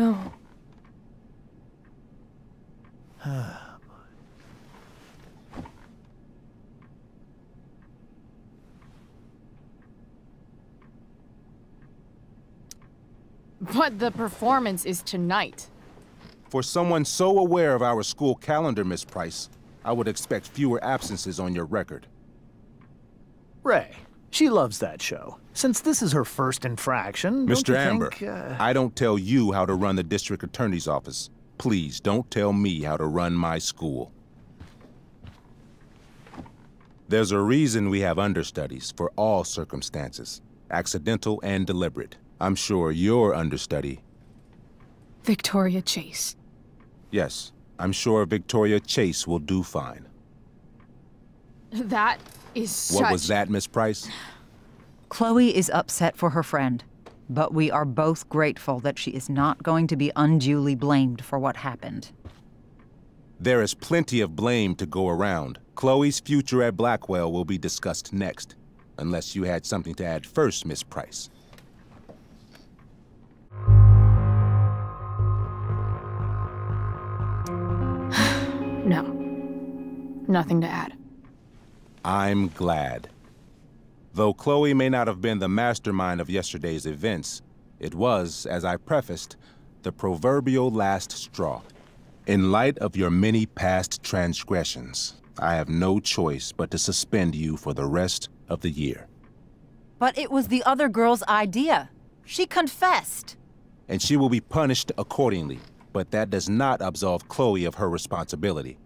No. But the performance is tonight. For someone so aware of our school calendar, Miss Price, I would expect fewer absences on your record. Ray, she loves that show. Since this is her first infraction, don't Mr. you Amber, think, uh, I don't tell you how to run the district attorney's office. Please don't tell me how to run my school. There's a reason we have understudies for all circumstances, accidental and deliberate. I'm sure your understudy. Victoria Chase. Yes, I'm sure Victoria Chase will do fine. That is such... What was that, Miss Price? Chloe is upset for her friend, but we are both grateful that she is not going to be unduly blamed for what happened. There is plenty of blame to go around. Chloe's future at Blackwell will be discussed next. Unless you had something to add first, Miss Price. No. Nothing to add. I'm glad. Though Chloe may not have been the mastermind of yesterday's events, it was, as I prefaced, the proverbial last straw. In light of your many past transgressions, I have no choice but to suspend you for the rest of the year. But it was the other girl's idea. She confessed. And she will be punished accordingly, but that does not absolve Chloe of her responsibility.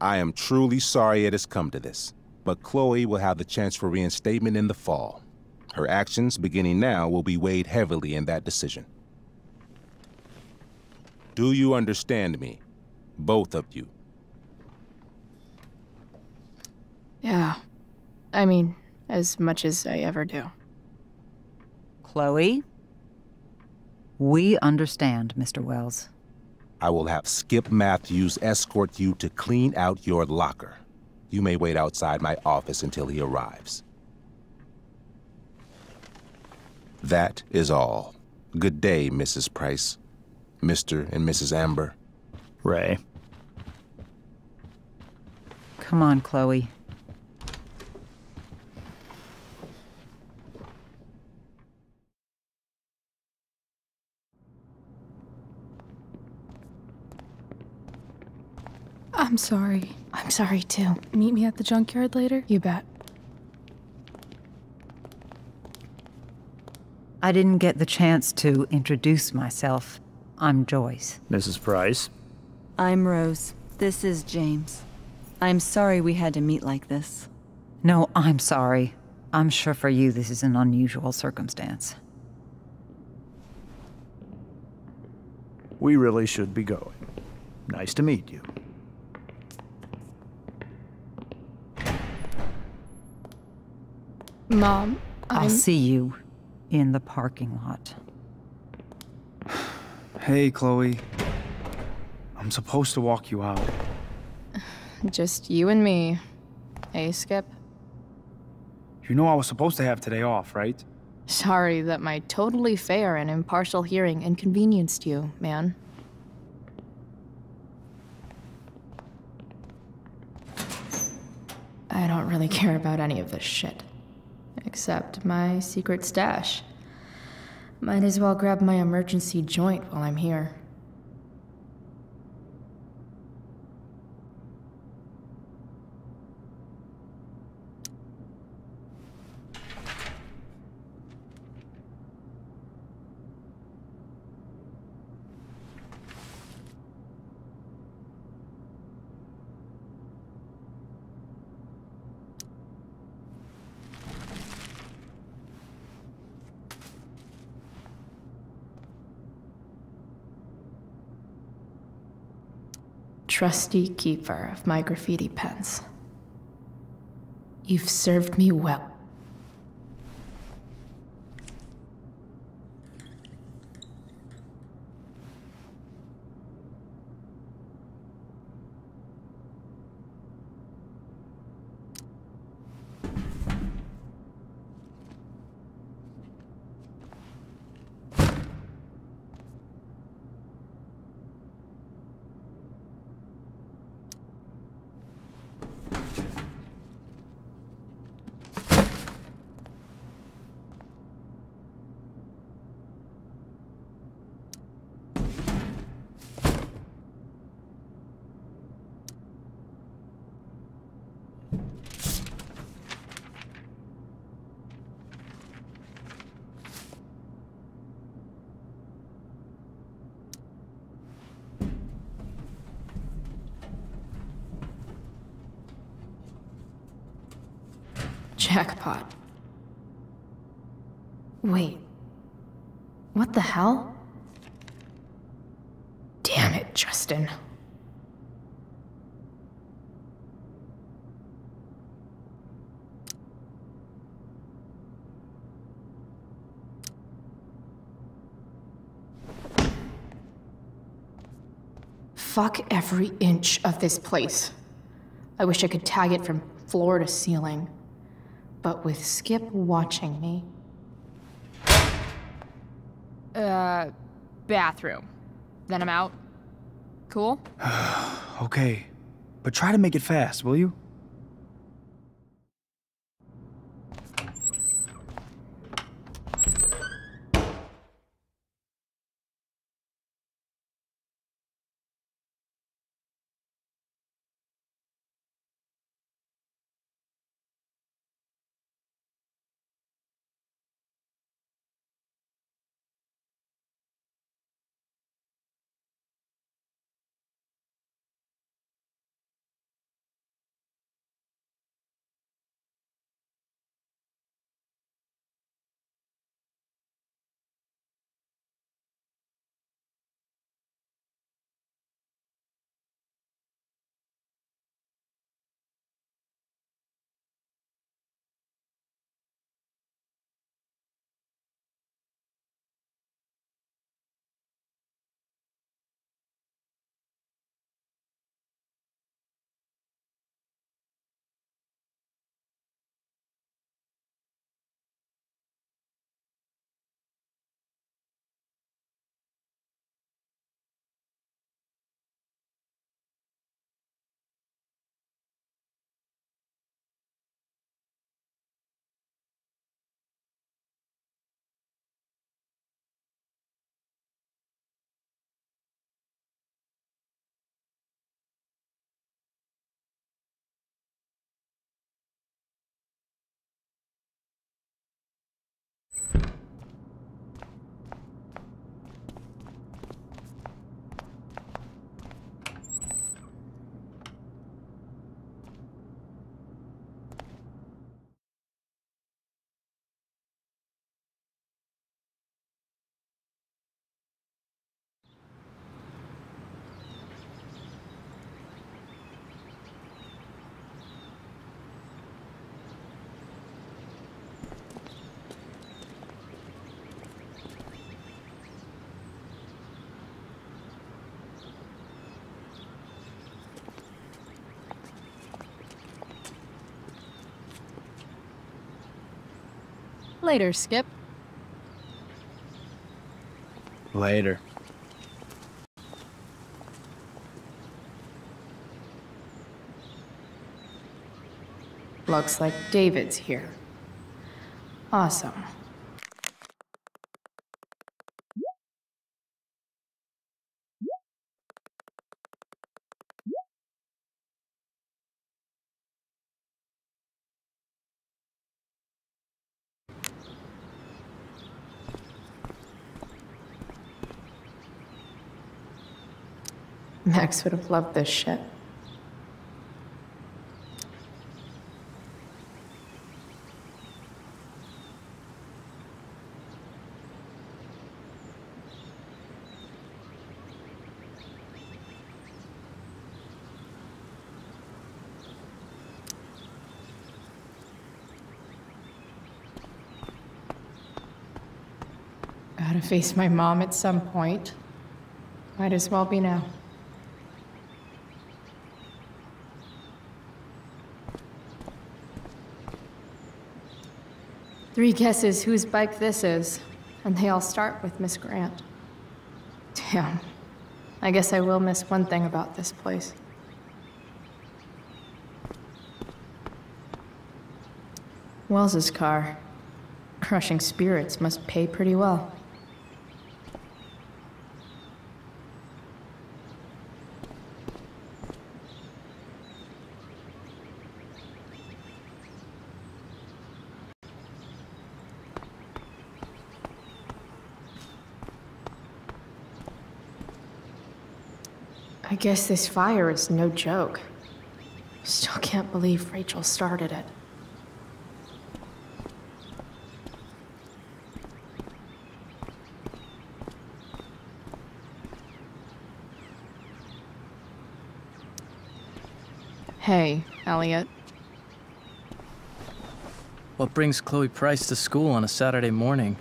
I am truly sorry it has come to this, but Chloe will have the chance for reinstatement in the fall. Her actions, beginning now, will be weighed heavily in that decision. Do you understand me? Both of you. Yeah. I mean, as much as I ever do. Chloe? We understand, Mr. Wells. I will have Skip Matthews escort you to clean out your locker. You may wait outside my office until he arrives. That is all. Good day, Mrs. Price. Mr. and Mrs. Amber. Ray. Come on, Chloe. I'm sorry. I'm sorry too. Meet me at the junkyard later? You bet. I didn't get the chance to introduce myself. I'm Joyce. Mrs. Price. I'm Rose. This is James. I'm sorry we had to meet like this. No, I'm sorry. I'm sure for you this is an unusual circumstance. We really should be going. Nice to meet you. Mom, I'll I'm... see you in the parking lot. Hey, Chloe. I'm supposed to walk you out. Just you and me. Hey, Skip. You know I was supposed to have today off, right? Sorry that my totally fair and impartial hearing inconvenienced you, man. I don't really care about any of this shit. Except my secret stash. Might as well grab my emergency joint while I'm here. Trusty keeper of my graffiti pens. You've served me well. Jackpot. Wait. What the hell? Damn it, Justin. Fuck every inch of this place. I wish I could tag it from floor to ceiling. But with Skip watching me. Uh, bathroom. Then I'm out. Cool? Okay. But try to make it fast, will you? Later, Skip. Later. Looks like David's here. Awesome. Max would have loved this shit. Gotta face my mom at some point. Might as well be now. Three guesses whose bike this is, and they all start with Miss Grant. Damn. I guess I will miss one thing about this place. Wells's car. Crushing spirits must pay pretty well. I guess this fire is no joke. Still can't believe Rachel started it. Hey, Elliot. What brings Chloe Price to school on a Saturday morning?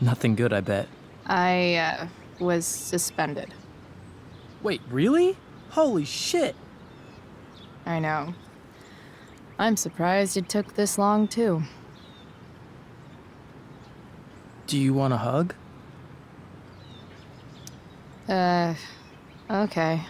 Nothing good, I bet. I, uh, was suspended. Wait, really? Holy shit! I know. I'm surprised it took this long, too. Do you want a hug? Uh, okay.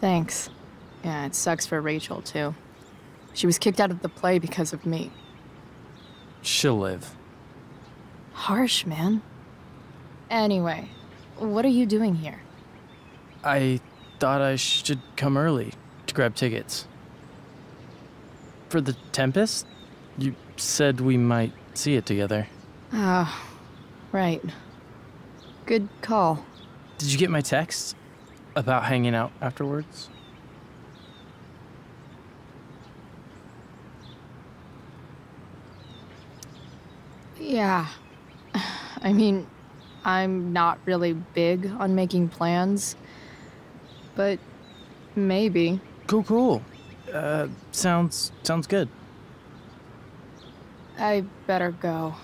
Thanks. Yeah, it sucks for Rachel, too. She was kicked out of the play because of me. She'll live. Harsh, man. Anyway, what are you doing here? I thought I should come early to grab tickets. For the Tempest? You said we might see it together. Ah, right. Good call. Did you get my text? About hanging out afterwards? Yeah. I mean, I'm not really big on making plans, but maybe. Cool, cool. Uh, sounds sounds good. I better go.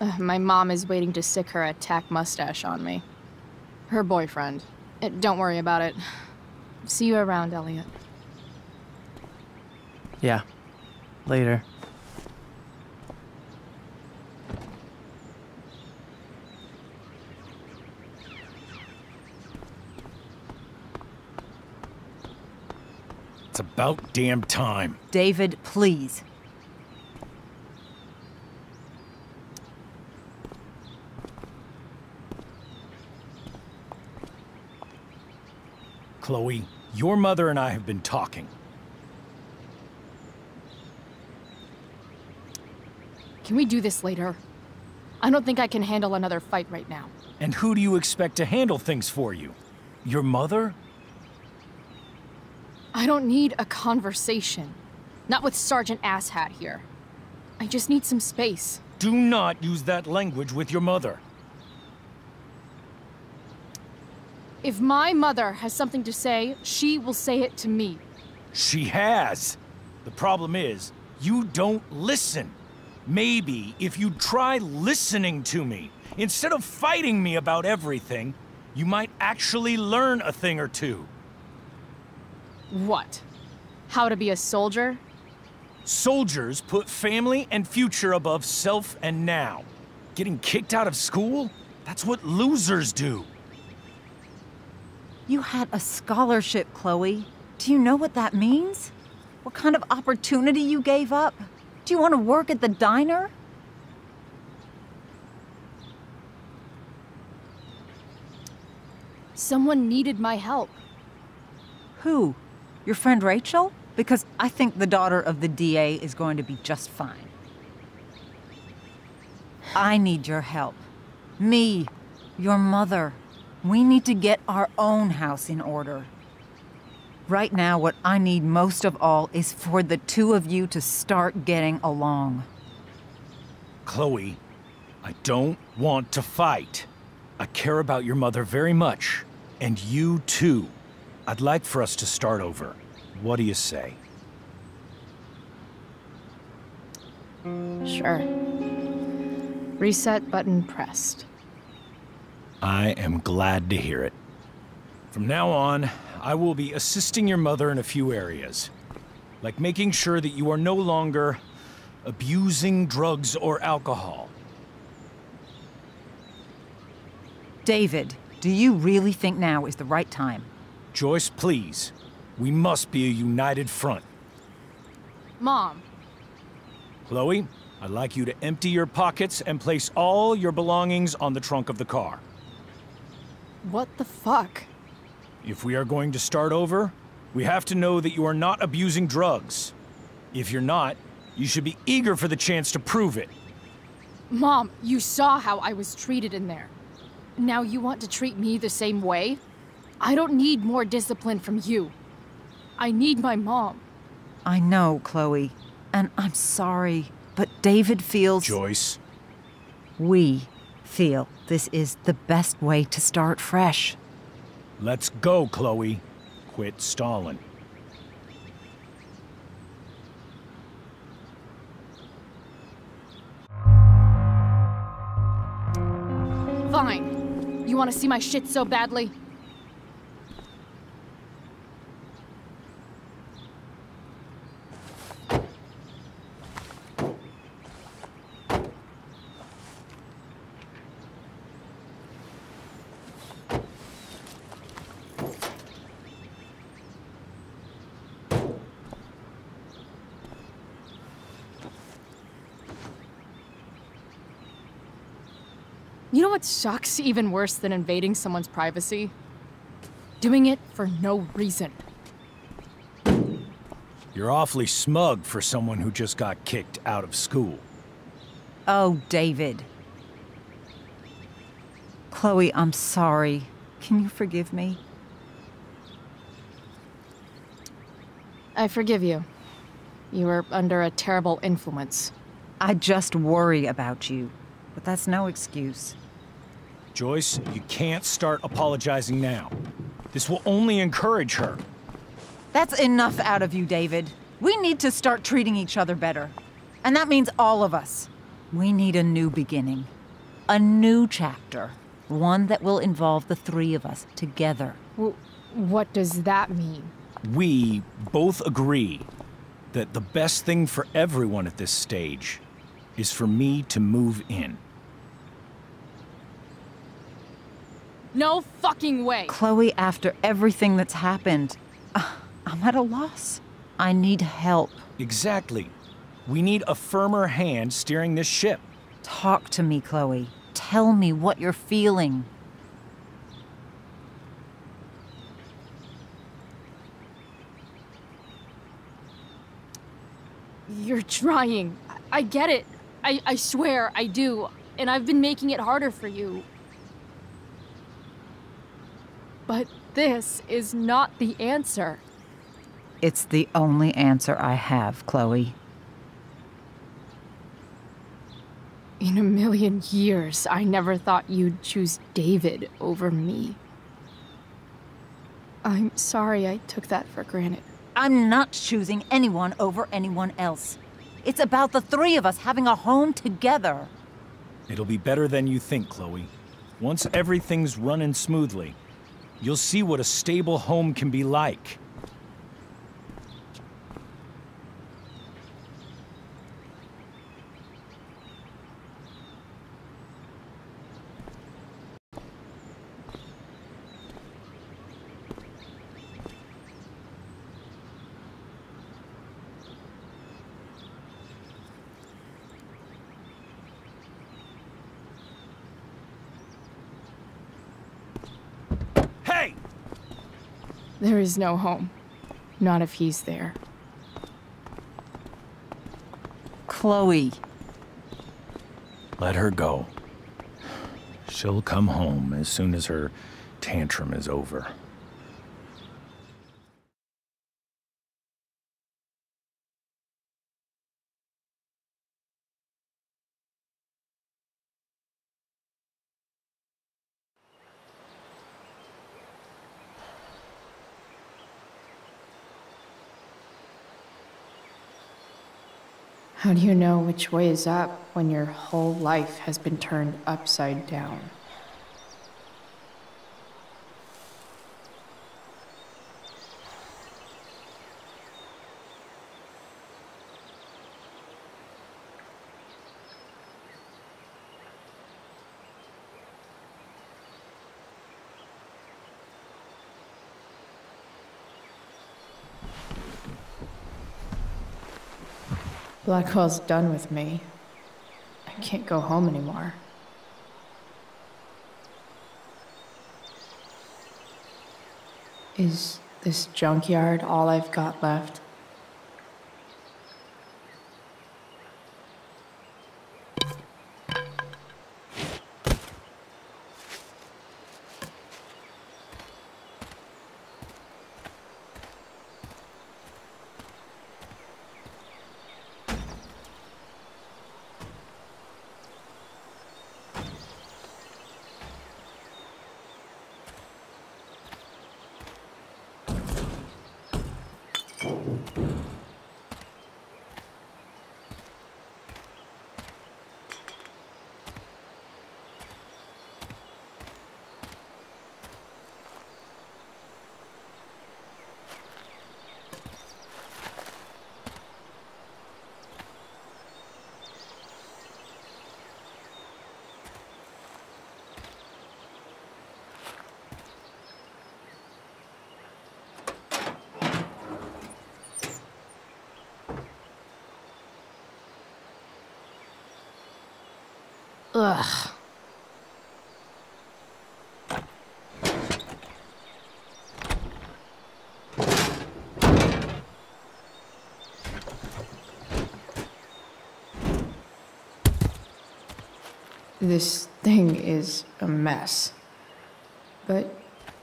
Uh, my mom is waiting to stick her attack mustache on me. Her boyfriend. Uh, don't worry about it. See you around, Elliot. Yeah. Later. About damn time. David, please. Chloe, your mother and I have been talking. Can we do this later? I don't think I can handle another fight right now. And who do you expect to handle things for you? Your mother? I don't need a conversation. Not with Sergeant Asshat here. I just need some space. Do not use that language with your mother. If my mother has something to say, she will say it to me. She has. The problem is, you don't listen. Maybe if you try listening to me, instead of fighting me about everything, you might actually learn a thing or two. What? How to be a soldier? Soldiers put family and future above self and now. Getting kicked out of school? That's what losers do. You had a scholarship, Chloe. Do you know what that means? What kind of opportunity you gave up? Do you want to work at the diner? Someone needed my help. Who? Your friend Rachel? Because I think the daughter of the DA is going to be just fine. I need your help. Me, your mother. We need to get our own house in order. Right now, what I need most of all is for the two of you to start getting along. Chloe, I don't want to fight. I care about your mother very much, and you too. I'd like for us to start over. What do you say? Sure. Reset button pressed. I am glad to hear it. From now on, I will be assisting your mother in a few areas. Like making sure that you are no longer abusing drugs or alcohol. David, do you really think now is the right time? Joyce, please. We must be a united front. Mom, Chloe, I'd like you to empty your pockets and place all your belongings on the trunk of the car. what the fuck? If we are going to start over, we have to know that you are not abusing drugs. If you're not, you should be eager for the chance to prove it. Mom, you saw how I was treated in there. Now you want to treat me the same way? I don't need more discipline from you. I need my mom. I know, Chloe, and I'm sorry, But David feels. Joyce, We feel this is the best way to start fresh. let's go, Chloe. Quit stalling. Fine. You want to see my shit so badly? What sucks even worse than invading someone's privacy? Doing it for no reason. You're awfully smug for someone who just got kicked out of school. Oh, David. Chloe, I'm sorry. Can you forgive me? I forgive you. You were under a terrible influence. I just worry about you, but that's no excuse. Joyce, you can't start apologizing now. This will only encourage her. That's enough out of you, David. We need to start treating each other better. And that means all of us. We need a new beginning. A new chapter. One that will involve the three of us together. W what does that mean? We both agree that the best thing for everyone at this stage is for me to move in. No fucking way! Chloe, after everything that's happened, uh, I'm at a loss. I need help. Exactly. We need a firmer hand steering this ship. Talk to me, Chloe. Tell me what you're feeling. You're trying. I, I get it. I, I swear, I do. And I've been making it harder for you. But this is not the answer. It's the only answer I have, Chloe. In a million years, I never thought you'd choose David over me. I'm sorry I took that for granted. I'm not choosing anyone over anyone else. It's about the three of us having a home together. It'll be better than you think, Chloe. Once everything's running smoothly, you'll see what a stable home can be like. Hey! There is no home. Not if he's there. Chloe. Let her go. She'll come home as soon as her tantrum is over. How do you know which way is up when your whole life has been turned upside down? Blackwell's done with me. I can't go home anymore. Is this junkyard all I've got left? Ugh. This thing is a mess. But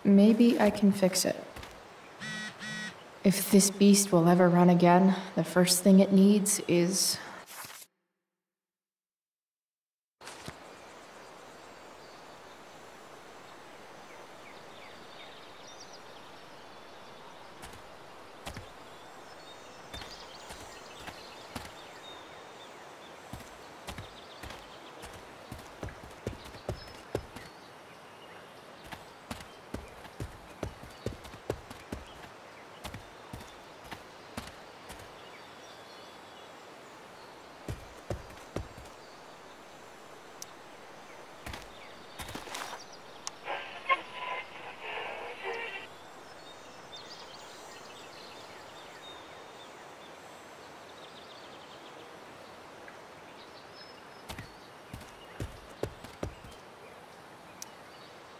maybe I can fix it. If this beast will ever run again, the first thing it needs is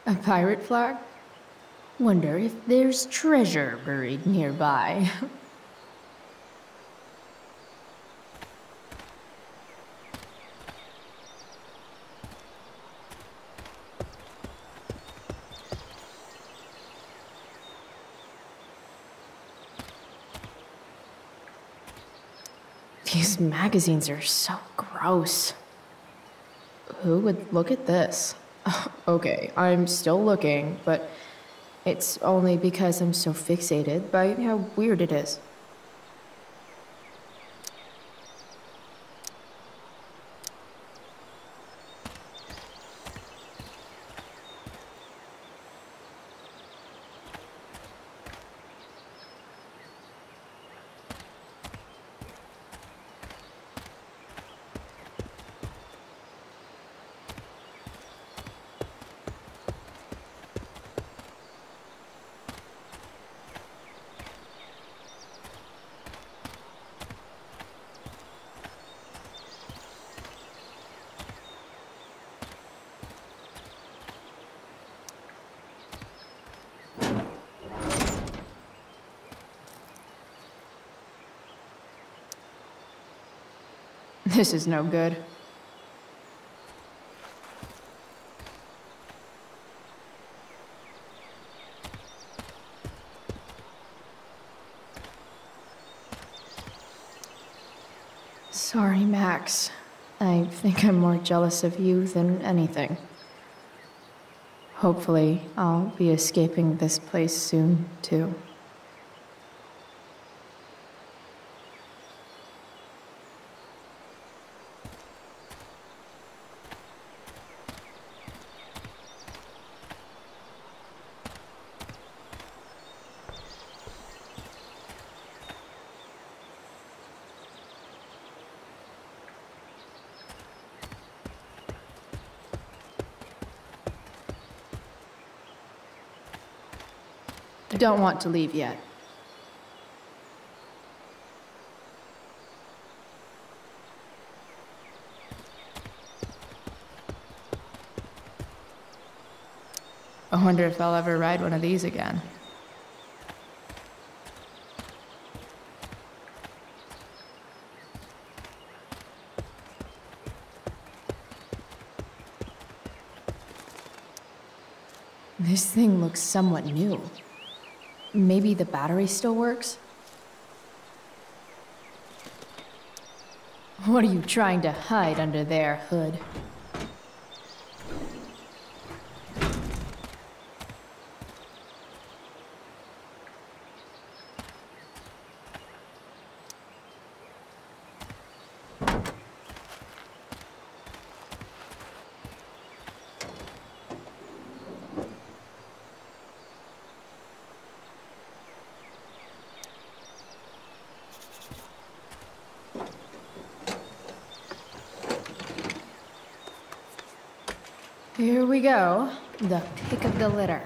A pirate flag? Wonder if there's treasure buried nearby. These magazines are so gross. Who would look at this? okay, I'm still looking, but it's only because I'm so fixated by how weird it is. This is no good. Sorry, Max. I think I'm more jealous of you than anything. Hopefully, I'll be escaping this place soon, too. Don't want to leave yet. I wonder if I'll ever ride one of these again. This thing looks somewhat new. Maybe the battery still works? What are you trying to hide under there, Hood? Here we go. The pick of the litter.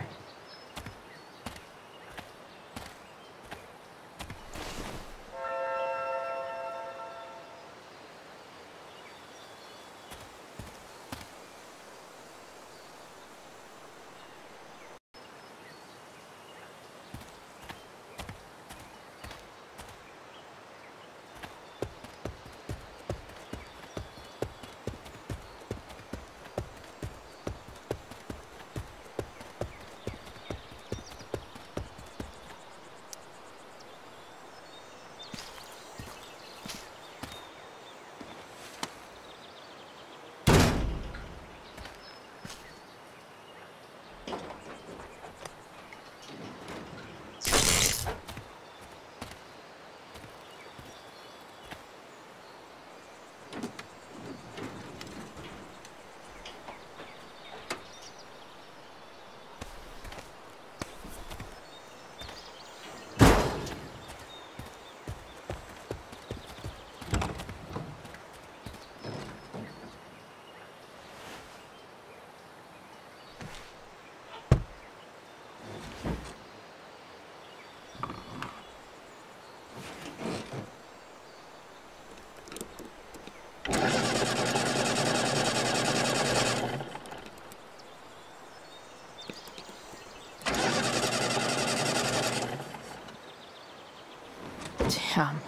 Damn.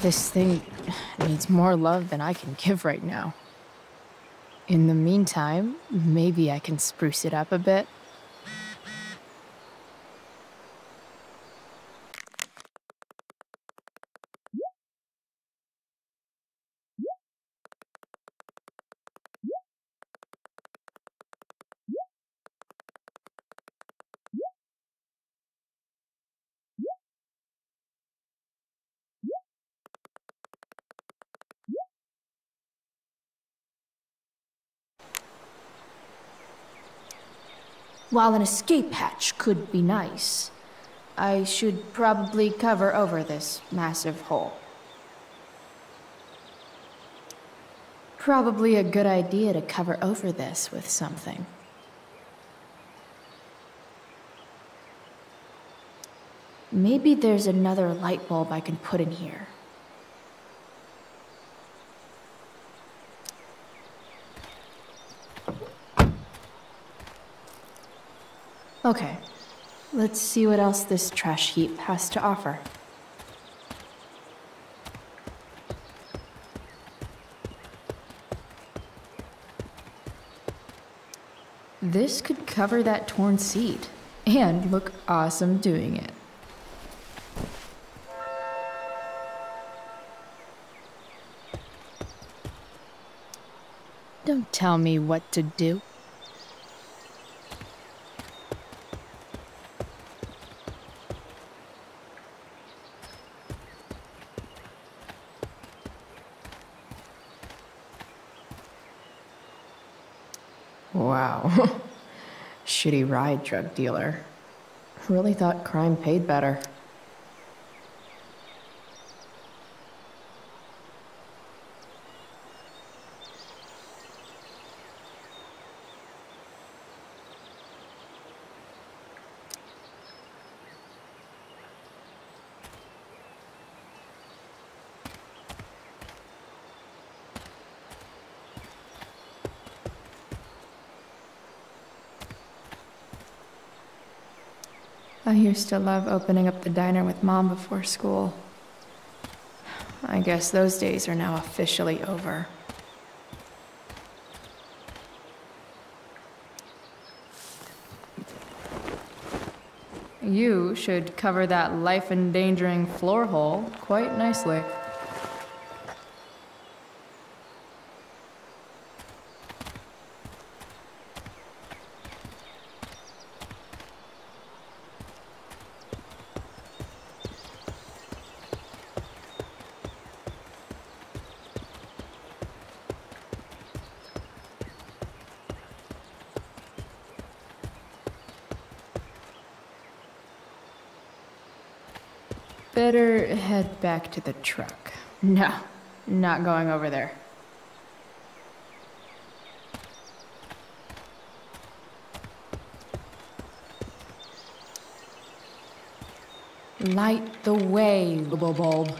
This thing needs more love than I can give right now. In the meantime, maybe I can spruce it up a bit. While an escape hatch could be nice, I should probably cover over this massive hole. Probably a good idea to cover over this with something. Maybe there's another light bulb I can put in here. Okay, let's see what else this trash heap has to offer. This could cover that torn seat and look awesome doing it. Don't tell me what to do. Ride drug dealer. Really thought crime paid better. I used to love opening up the diner with Mom before school. I guess those days are now officially over. You should cover that life-endangering floor hole quite nicely. better head back to the truck. No, not going over there. Light the way, Bulb.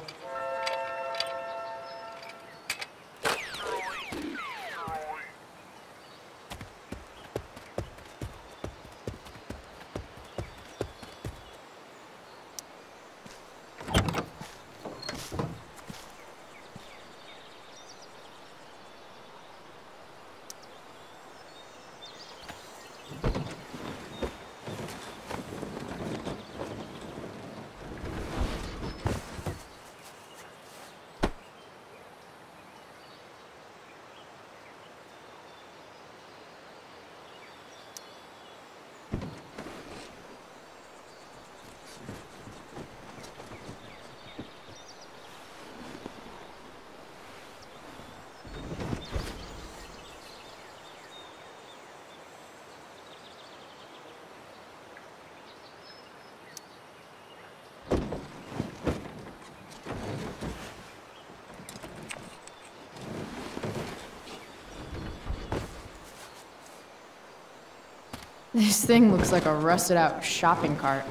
This thing looks like a rusted out shopping cart.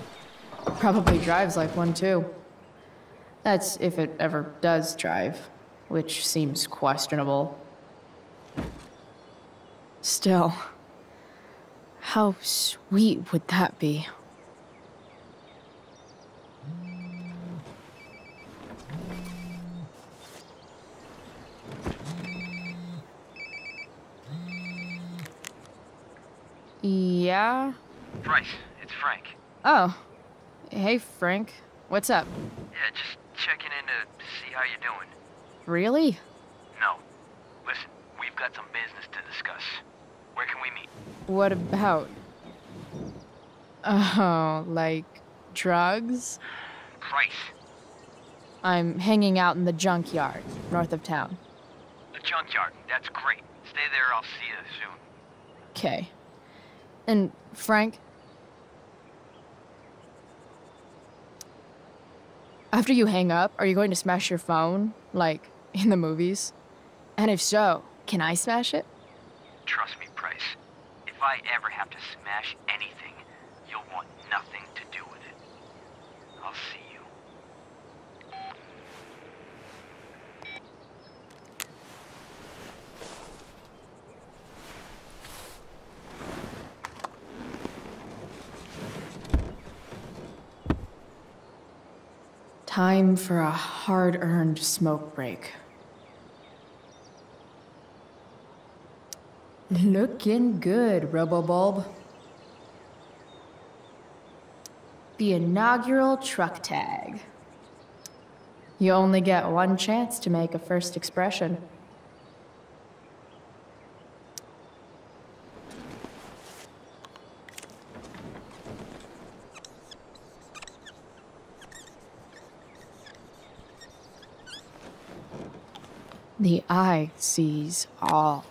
Probably drives like one too. That's if it ever does drive, which seems questionable. Still, how sweet would that be? Yeah? Price, it's Frank. Oh. Hey, Frank. What's up? Yeah, just checking in to see how you're doing. Really? No. Listen, we've got some business to discuss. Where can we meet? What about? Oh, like drugs? Price, I'm hanging out in the junkyard, north of town. the junkyard. That's great. Stay there, I'll see you soon. Okay. And Frank? After you hang up, are you going to smash your phone, like in the movies? And if so, can I smash it? Trust me, Price. If I ever have to smash anything, you'll want nothing to do with it. I'll see you. Time for a hard earned smoke break. Looking good, Robobulb. The inaugural truck tag. You only get one chance to make a first expression. The eye sees all.